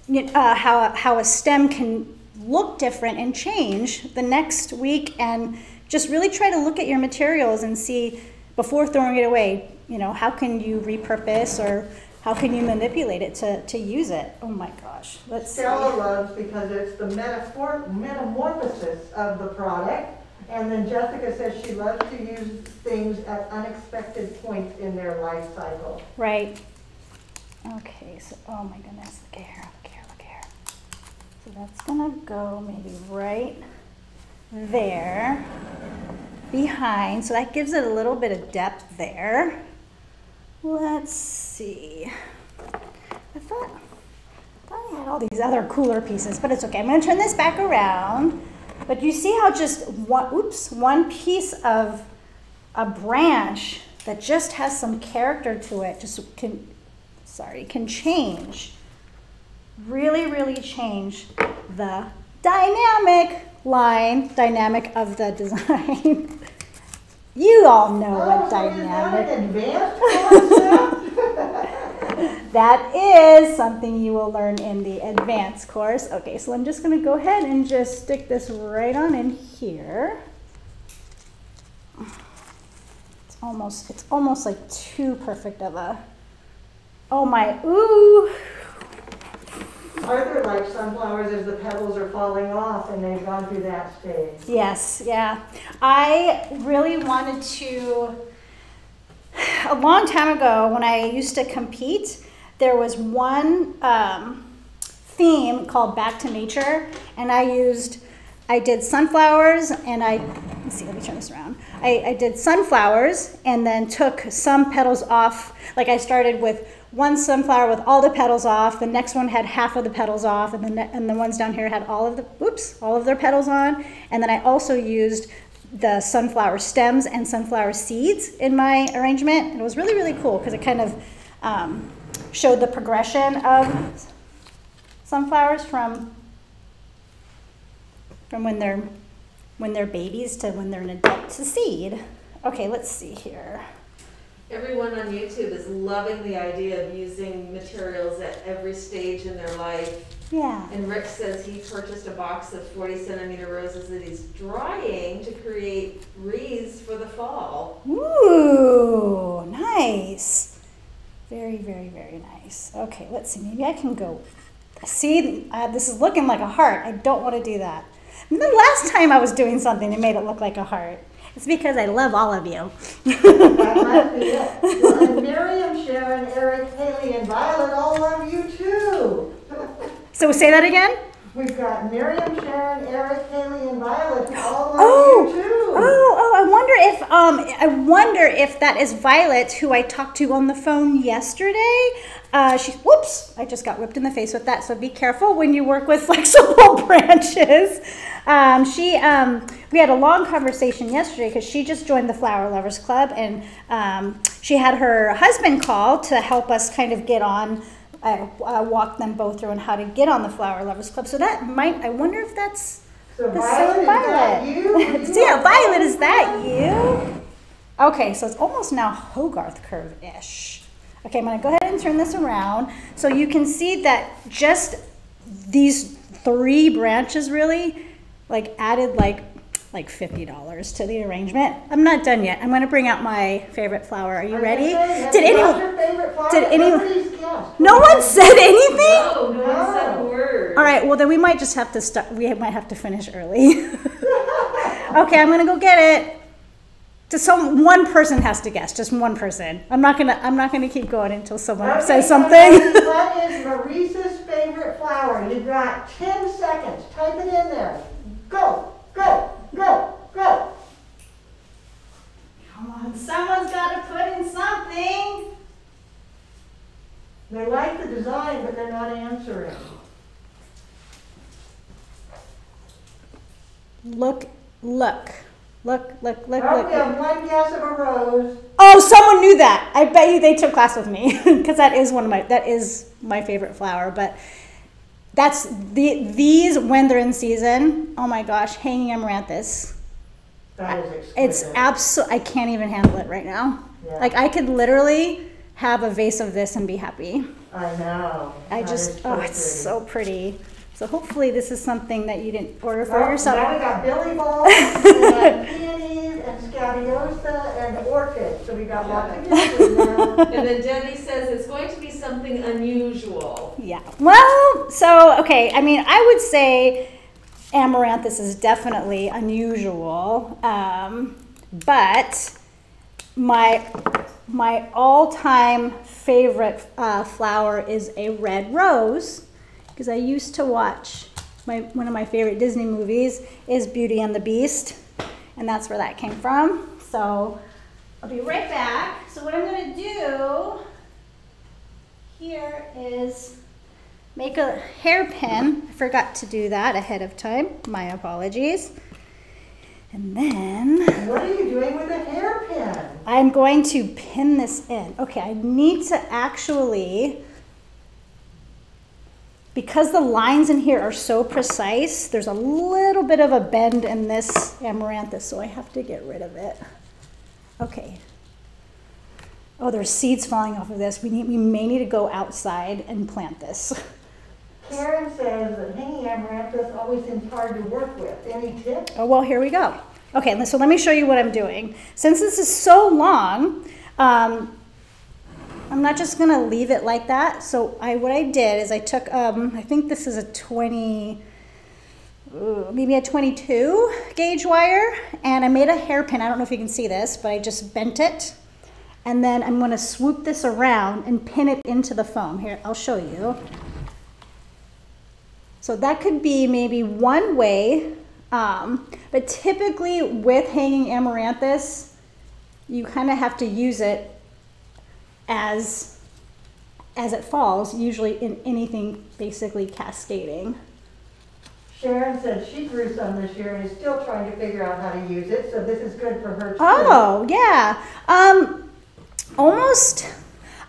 uh, how how a stem can look different and change the next week, and just really try to look at your materials and see before throwing it away. You know, how can you repurpose or how can you manipulate it to, to use it? Oh my gosh. Let's see. Stella loves because it's the metaphor, metamorphosis of the product. And then Jessica says she loves to use things at unexpected points in their life cycle. Right. Okay, so, oh my goodness, look here, look here, look here. So that's gonna go maybe right there, behind, so that gives it a little bit of depth there. Let's see. I thought, I had all these other cooler pieces, but it's okay. I'm gonna turn this back around. But you see how just one, oops, one piece of a branch that just has some character to it just can sorry can change really really change the dynamic line dynamic of the (laughs) design you all know Oh, what is dynamic (laughs) that is something you will learn in the advanced course. Okay so i'm just going to go ahead and just stick this right on in here. It's almost it's almost like too perfect of a oh my ooh Arthur like sunflowers as the petals are falling off and they've gone through that stage. Yes, yeah. I really wanted to. A long time ago, when I used to compete, there was one um, theme called Back to Nature, and I used, I did sunflowers, and I, let's see, let me turn this around. I, I did sunflowers, and then took some petals off. Like I started with one sunflower with all the petals off. The next one had half of the petals off, and the and the ones down here had all of the oops, all of their petals on. And then I also used the sunflower stems and sunflower seeds in my arrangement. And it was really really cool because it kind of um, showed the progression of sunflowers from from when they're when they're babies to when they're an adult to seed. Okay, let's see here. Everyone on YouTube is loving the idea of using materials at every stage in their life. Yeah. And Rick says he purchased a box of 40 centimeter roses that he's drying to create wreaths for the fall. Ooh, nice. Very, very, very nice. Okay, let's see. Maybe I can go. See, uh, this is looking like a heart. I don't want to do that. And the last time I was doing something, it made it look like a heart. It's because I love all of you. That must be it. Well, and Miriam, Sharon, Eric, Haley, and Violet all love you too. so say that again. We've got Miriam, Sharon, Eric, Haley, and Violet all love Oh, oh, oh! I wonder if um, I wonder if that is Violet, who I talked to on the phone yesterday. Uh, she, whoops! I just got whipped in the face with that. So be careful when you work with (laughs) flexible (laughs) branches. Um, she, um, we had a long conversation yesterday because she just joined the Flower Lovers Club, and um, she had her husband call to help us kind of get on. I uh, walk them both through on how to get on the Flower Lovers Club. So that might. I wonder if that's So the Violet, same is that Violet. you? (laughs) So yeah, Violet, is that you? Okay, so it's almost now Hogarth curve-ish. Okay, I'm gonna go ahead and turn this around. So you can see that just these three branches really, like added like, like $50 to the arrangement. I'm not done yet. I'm gonna bring out my favorite flower. Are you I ready? was say, Did that's anyone, your favorite flower? did anyone- no one said anything? No, no one said a word. All right, well then we might just have to start. We might have to finish early. (laughs) okay, I'm gonna go get it. Just some one person has to guess. Just one person. I'm not gonna. I'm not gonna keep going until someone Okay, says something. What (laughs) is Marisa's favorite flower? You've got 10 seconds. Type it in there. Go, go, go, go. Come on, someone's got to put in something. They like the design, but they're not answering. Look, look, look, look, look, Oh, look. we have one guess of a rose. Oh, someone knew that. I bet you they took class with me (laughs) because that is one of my that is my favorite flower. But that's the these when they're in season. Oh my gosh, hanging amaranthus. That is exquisite. It's absolute. I can't even handle it right now. Yeah. Like I could literally have a vase of this and be happy. I know. I That just is oh, pretty. it's so pretty. So hopefully this is something that you didn't order for Well, Now yourself. we got billy balls (laughs) and peonies and scabiosa and orchids. So we got lots of guesses (laughs) now. And then Debbie says it's going to be something unusual. Yeah. Well, so okay. I mean, I would say amaranthus is definitely unusual, um, but my my all-time favorite uh, flower is a red rose because I used to watch my one of my favorite Disney movies is Beauty and the Beast, and that's where that came from. So I'll be right back. So what I'm gonna do here is make a hairpin. I forgot to do that ahead of time. My apologies. And then What are you doing with a hairpin? I'm going to pin this in. Okay, I need to actually, because the lines in here are so precise, there's a little bit of a bend in this amaranthus, so I have to get rid of it. Okay. Oh, there's seeds falling off of this. We need, we may need to go outside and plant this. Karen says that hanging amaranthus always seems hard to work with. Any tips? Oh, well, here we go. Okay, so let me show you what I'm doing. Since this is so long, um, I'm not just gonna leave it like that. So I, what I did is I took, um, I think this is a 20, maybe a 22 gauge wire, and I made a hairpin. I don't know if you can see this, but I just bent it. And then I'm gonna swoop this around and pin it into the foam. Here, I'll show you. So that could be maybe one way, um, but typically with hanging amaranthus, you kind of have to use it as as it falls, usually in anything basically cascading. Sharon said she grew some this year and is still trying to figure out how to use it, so this is good for her too. Oh, yeah. Um, almost,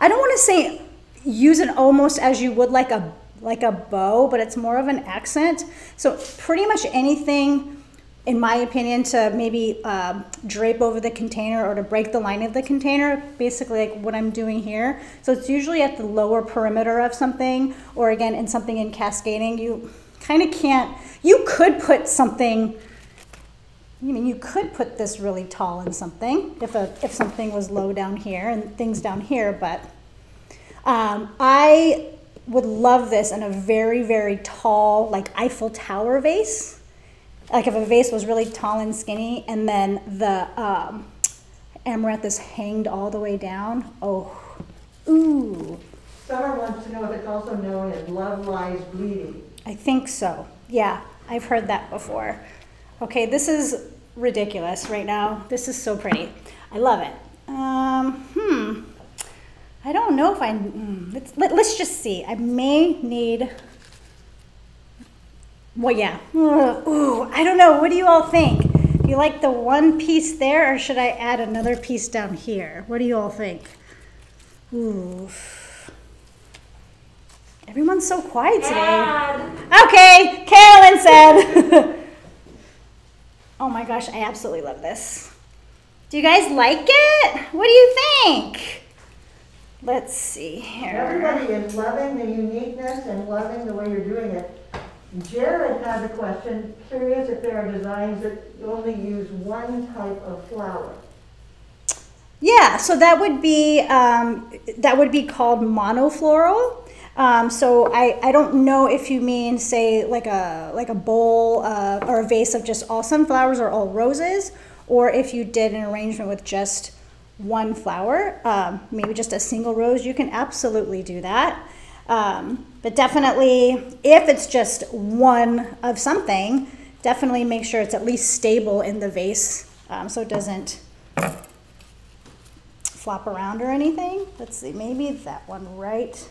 I don't want to say use it almost as you would like a like a bow, but it's more of an accent. So pretty much anything in my opinion, to maybe um, drape over the container or to break the line of the container, basically like what I'm doing here. So it's usually at the lower perimeter of something, or again, in something in cascading, you kind of can't, you could put something, I mean, you could put this really tall in something if, a, if something was low down here and things down here, but um, I would love this in a very, very tall, like Eiffel Tower vase like if a vase was really tall and skinny and then the um, amaranth is hanged all the way down, oh, ooh, Summer wants to know if it's also known as love lies bleeding. I think so. Yeah, I've heard that before. Okay, this is ridiculous right now. This is so pretty. I love it. Um, hmm. I don't know if I. Mm, let's, let, let's just see. I may need. Well, yeah. Ooh, I don't know. What do you all think? Do you like the one piece there, or should I add another piece down here? What do you all think? Ooh. Everyone's so quiet today. Add. Okay, Carolyn said. (laughs) oh my gosh, I absolutely love this. Do you guys like it? What do you think? Let's see here. Everybody is loving the uniqueness and loving the way you're doing it. Jared had a question, curious if there are designs that only use one type of flower. Yeah, so that would be um, that would be called monofloral. Um, so I, I don't know if you mean say like a like a bowl uh, or a vase of just all sunflowers or all roses, or if you did an arrangement with just one flower, um, maybe just a single rose. You can absolutely do that. Um, but definitely, if it's just one of something, definitely make sure it's at least stable in the vase um, so it doesn't flop around or anything. Let's see, maybe that one right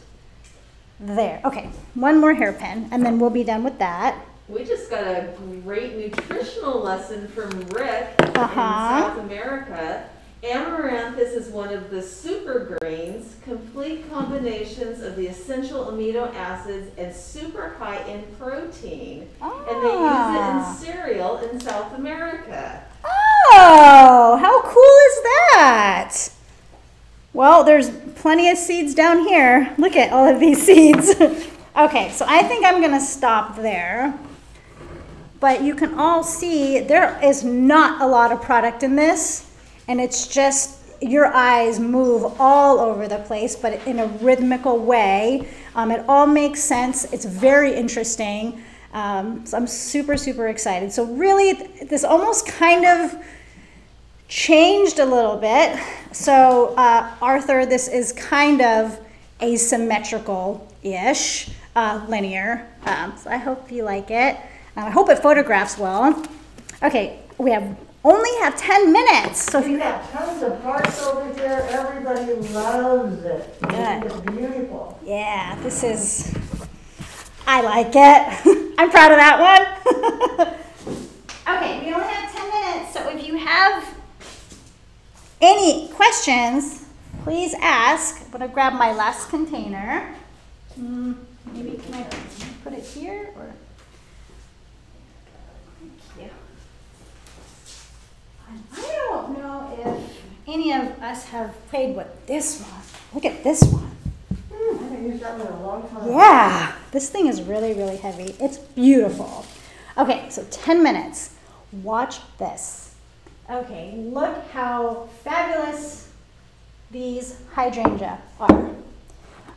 there. Okay, one more hairpin, and then we'll be done with that. We just got a great nutritional lesson from Rick Uh-huh. in South America. Amaranthus is one of the super grains, complete combinations of the essential amino acids and super high in protein. And they use Ah. it in cereal in South America. Oh, how cool is that? Well, there's plenty of seeds down here. Look at all of these (laughs) seeds. okay, so I think I'm going to stop there. But you can all see there is not a lot of product in this, and it's just your eyes move all over the place, but in a rhythmical way. Um, it all makes sense. It's very interesting. Um, so I'm super, super excited. So, really, this almost kind of changed a little bit. So, uh, Arthur, this is kind of asymmetrical ish, uh, linear. Um, so, I hope you like it. Um, I hope it photographs well. Okay, we have only have 10 minutes. So, if You have tons of parts over here, everybody loves it. Good. It's beautiful. Yeah, this is. I like it. (laughs) I'm proud of that one. (laughs) okay, we only have 10 minutes, so if you have any questions, please ask. I'm gonna grab my last container. Hmm, maybe can I put it here or? Thank you. I don't know if any of us have played with this one. Look at this one. Hmm, I haven't used that one in a long time. Yeah, this thing is really, really heavy. It's beautiful. Okay, so 10 minutes. Watch this. Okay, look how fabulous these hydrangea are.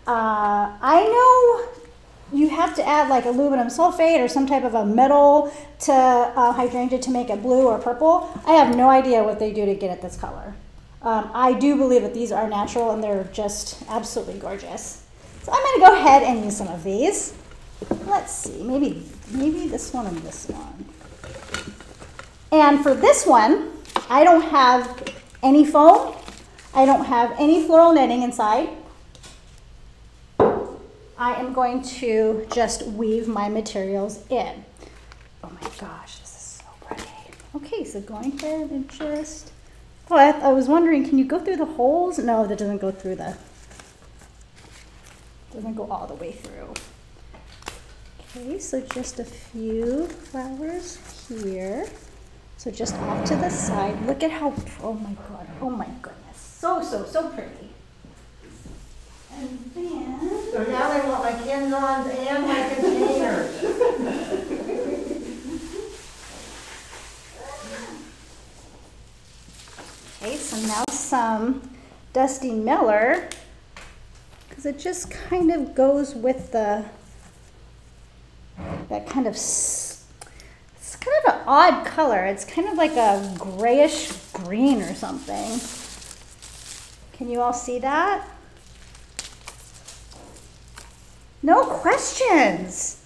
Uh, I know you have to add like aluminum sulfate or some type of a metal to uh, hydrangea to make it blue or purple. I have no idea what they do to get it this color. Um, I do believe that these are natural and they're just absolutely gorgeous. So I'm going to go ahead and use some of these. Let's see, maybe maybe this one and this one. And for this one, I don't have any foam. I don't have any floral netting inside. I am going to just weave my materials in. Oh my gosh, this is so pretty. Okay, so going ahead and just. Oh, I, I was wondering, can you go through the holes? No, that doesn't go through the. Doesn't go all the way through. Okay, so just a few flowers here. So just off to the side. Look at how, oh my God, oh my goodness. So, so, so pretty. And then, So now they want my kenzans and my containers. (laughs) okay, so now some Dusty Miller. Because it just kind of goes with the, that kind of, s- it's kind of an odd color. It's kind of like a grayish green or something. Can you all see that? No questions.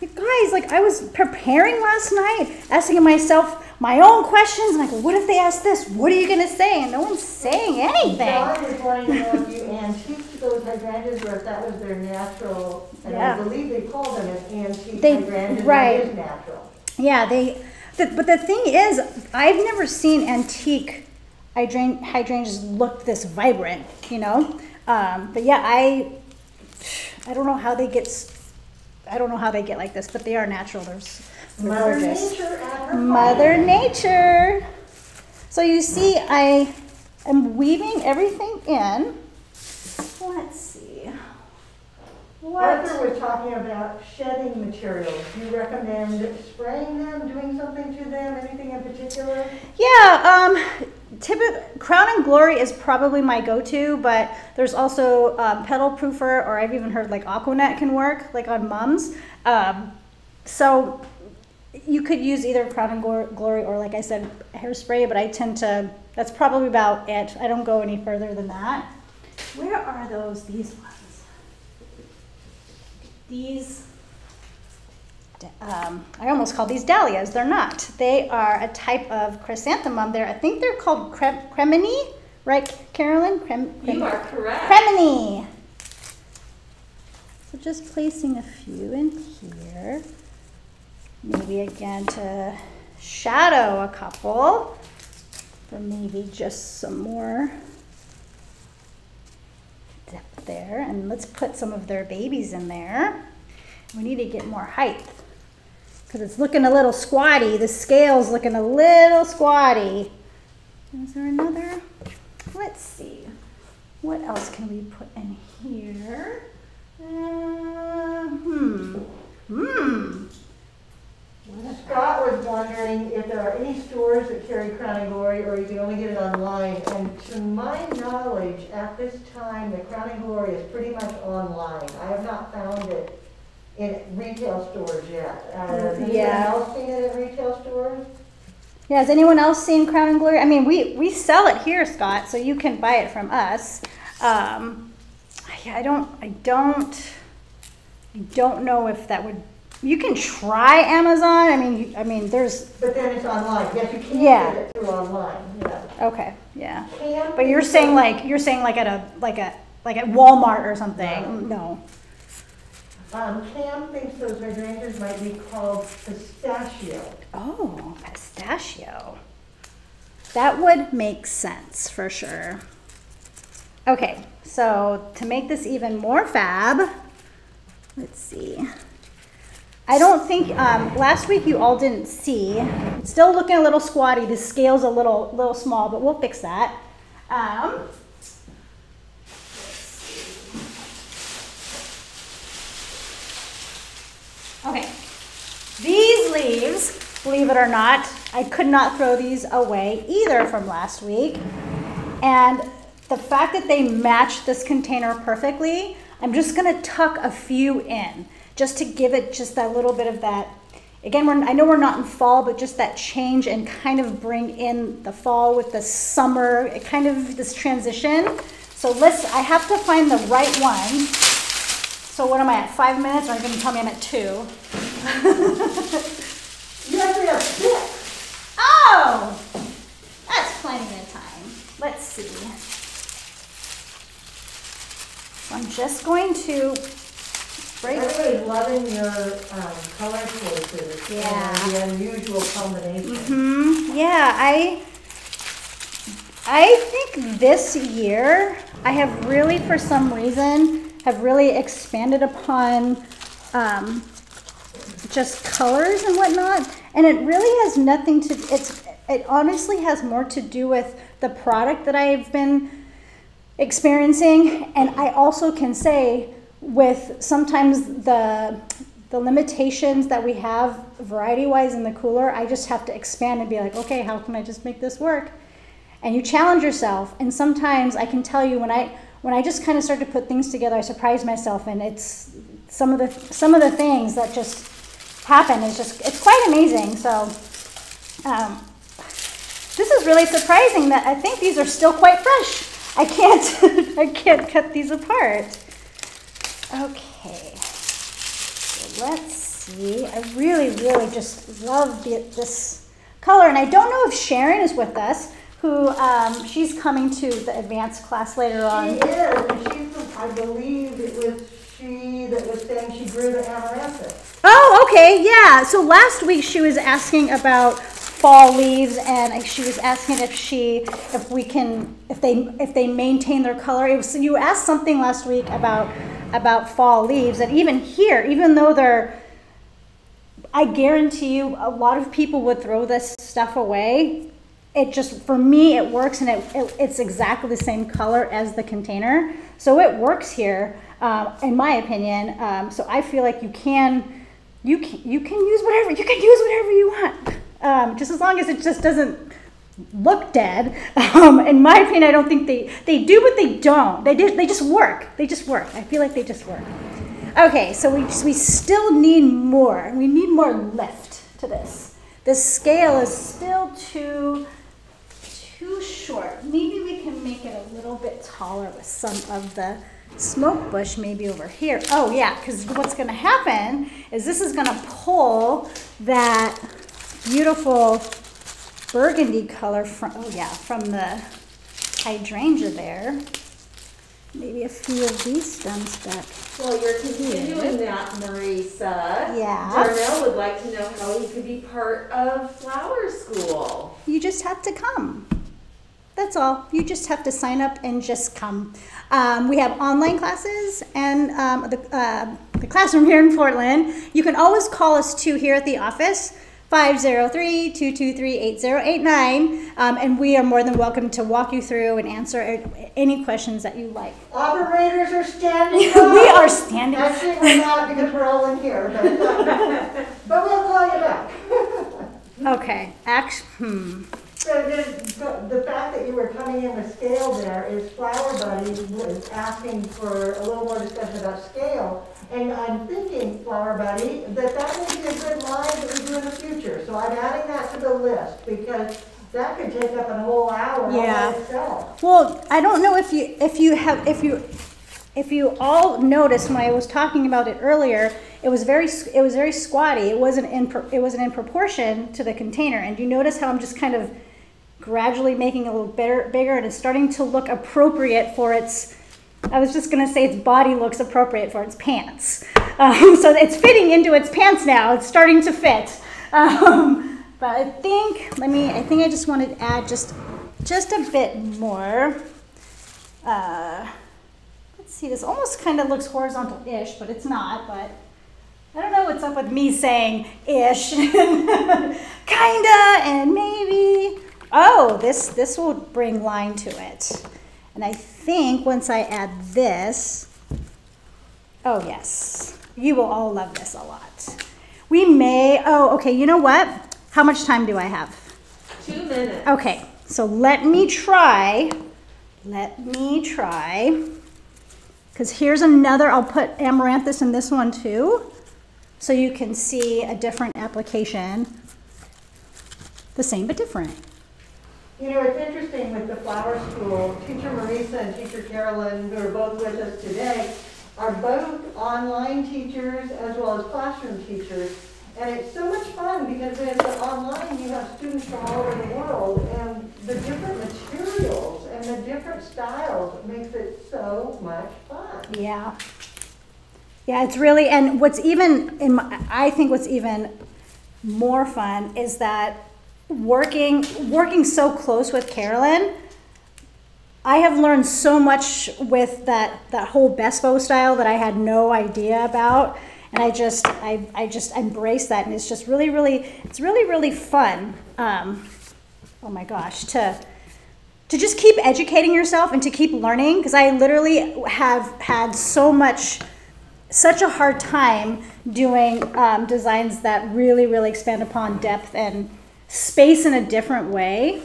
You guys, like I was preparing last night, asking myself my own questions. I'm like, what if they ask this? What are you gonna say? And no one's saying anything. John was wanting to know if you antiqued those hydrangeas or if that was their natural, and I believe they call them an antique They- hydrangeas, right. that is natural. Yeah, they. The, but the thing is, I've never seen antique hydrangea, hydrangeas look this vibrant. You know, um, but yeah, I. I don't know how they get. I don't know how they get like this, but they are natural. They're, Mother gorgeous. Nature at her Mother Nature. So you see, I am weaving everything in. Let's see. What? Arthur was talking about shedding materials. Do you recommend spraying them, doing something to them, anything in particular? Yeah, um, typical Crowning Glory is probably my go-to, but there's also um, Petal Proofer, or I've even heard like Aquanet can work, like on mums. Um, so you could use either Crowning Glory or, like I said, hairspray, but I tend to. That's probably about it. I don't go any further than that. Where are those? These ones. These. Um, I almost call these dahlias. They're not. They are a type of chrysanthemum. They're, I think they're called crem- cremini, right, Carolyn? Crem- You are correct. Cremini. So just placing a few in here. Maybe again to shadow a couple. Or maybe just some more depth there. And let's put some of their babies in there. We need to get more height because it's looking a little squatty. The scale's looking a little squatty. Is there another? Let's see. What else can we put in here? Uh, hmm. Hmm. Scott was wondering if there are any stores that carry Crowning Glory, or you can only get it online. And to my knowledge, at this time, the Crowning Glory is pretty much online. I have not found it in retail stores yet. Uh, Has anyone Yeah. else seen it at retail stores? Yeah, has anyone else seen Crowning Glory? I mean, we, we sell it here, Scott, so you can buy it from us. Um, I, I don't, I don't, I don't know if that would, you can try Amazon. I mean, you, I mean, there's, But then it's online. Yes, you can Yeah. get it through online, yeah. okay, yeah. Can But you're saying like, you're saying like at a, like a, like at Walmart or something? No. Um, Cam thinks those hydrangeas might be called pistachio. Oh, pistachio. That would make sense for sure. Okay, so to make this even more fab, let's see. I don't think, um, last week you all didn't see. It's still looking a little squatty. The scale's a little, little small, but we'll fix that. Um, Okay, these leaves, believe it or not, I could not throw these away either from last week. And the fact that they match this container perfectly, I'm just gonna tuck a few in, just to give it just that little bit of that. Again, we're, I know we're not in fall, but just that change and kind of bring in the fall with the summer, kind of this transition. So let's, I have to find the right one. So what am I at, five minutes, or are you gonna tell me I'm at two? (laughs) You actually have six. Oh, that's plenty of time. Let's see. So I'm just going to break. Everybody's loving your um, color choices. Yeah. And the unusual combination. Hmm. Yeah, I. I think this year I have really, for some reason, have really expanded upon um, just colors and whatnot. And it really has nothing to, it's, it honestly has more to do with the product that I've been experiencing. And I also can say with sometimes the, the limitations that we have variety wise in the cooler, I just have to expand and be like, okay, how can I just make this work? And you challenge yourself. And sometimes I can tell you when I, when I just kind of start to put things together, I surprise myself, and it's some of the some of the things that just happen is just it's quite amazing. So um, this is really surprising that I think these are still quite fresh. I can't (laughs) I can't cut these apart. Okay, so let's see. I really really just love the, this color, and I don't know if Sharon is with us who um, she's coming to the advanced class later on. She is, she's, I believe it was she that was saying she grew the amaranthus. Oh, okay, yeah. So last week she was asking about fall leaves, and she was asking if she, if we can, if they, if they maintain their color. It was, you asked something last week about about fall leaves, and even here, even though they're, I guarantee you, a lot of people would throw this stuff away. It just, for me, it works, and it, it it's exactly the same color as the container, so it works here, um, in my opinion. Um, so I feel like you can you can, you can use whatever you can use whatever you want. Um, just as long as it just doesn't look dead. (laughs) Um, in my opinion i don't think they they do but they don't. They, just they just work. They just work. I feel like they just work. Okay so we, we still need more. We need more lift to this. The scale is still too too short maybe we can make it a little bit taller with some of the smoke bush maybe over here. Oh yeah, because what's going to happen is this is going to pull that beautiful burgundy color from, oh yeah, from the hydrangea there. Maybe a few of these stems back. Well, you're continuing that, Marisa. Yeah. Darnell would like to know how he could be part of flower school. You just have to come. That's all. You just have to sign up and just come. Um, we have online classes and um, the, uh, the classroom here in Portland. You can always call us too here at the office. 503-223-8089 um, and we are more than welcome to walk you through and answer any questions that you like Operators are standing (laughs) we are standing Actually, we're not because we're all in here, but, but we'll call you back. okay act hmm So the, the- fact that you were coming in with scale there is Flower Buddy was asking for a little more discussion about scale. And I'm thinking, Flower Buddy, that that may be a good line that we do in the future. So I'm adding that to the list because that could take up a whole hour Yeah. by itself. Well, I don't know if you if you have if you if you all noticed when I was talking about it earlier, it was very it was very squatty. It wasn't in it wasn't in proportion to the container. And you notice how I'm just kind of gradually making it a little bigger, bigger, and it's starting to look appropriate for its. I was just gonna say its body looks appropriate for its pants. (laughs) Um, so it's fitting into its pants now. It's starting to fit. (laughs) Um, but I think let me. I think I just wanted to add just just a bit more. Uh, let's see. This almost kind of looks horizontal-ish, but it's not. But I don't know what's up with me saying ish, (laughs) kinda, and maybe. Oh, this this will bring line to it. And I think once I add this, oh yes, you will all love this a lot. We may. Oh, okay. You know what? How much time do I have? Two minutes. Okay, so let me try. Let me try. Because here's another, I'll put amaranthus in this one too. So you can see a different application. The same but different. You know, it's interesting with the flower school, Teacher Marisa and Teacher Carolyn, who are both with us today, are both online teachers as well as classroom teachers. And it's so much fun because when it's online, you have students from all over the world and the different materials and the different styles makes it so much fun. Yeah. Yeah, it's really, and what's even, in my, I think what's even more fun is that working, working so close with Carolyn, I have learned so much with that, that whole Bespo style that I had no idea about. And I just, I, I just embrace that. And it's just really, really, it's really, really fun. Um, oh my gosh, to, to just keep educating yourself and to keep learning. Because I literally have had so much, such a hard time doing um, designs that really, really expand upon depth and space in a different way.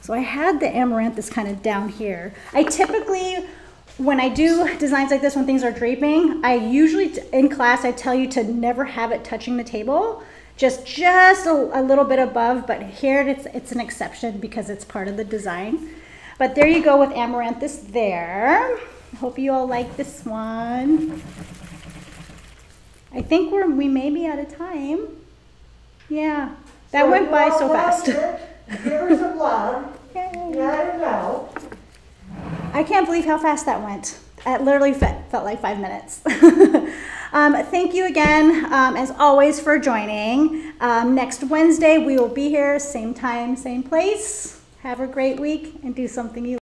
So I had the amaranthus kind of down here. I typically, when I do designs like this, when things are draping, I usually, in class, I tell you to never have it touching the table. Just, just a, a little bit above, but here it's, it's an exception because it's part of the design. But there you go with amaranthus there. Hope you all like this one. I think we're, we may be out of time. Yeah, that So went by so fast. Give her some love. (laughs) Yay. Let her know. I can't believe how fast that went. It literally fe- felt like five minutes. (laughs) um, thank you again, um, as always, for joining. Um, next Wednesday, we will be here, same time, same place. Have a great week and do something you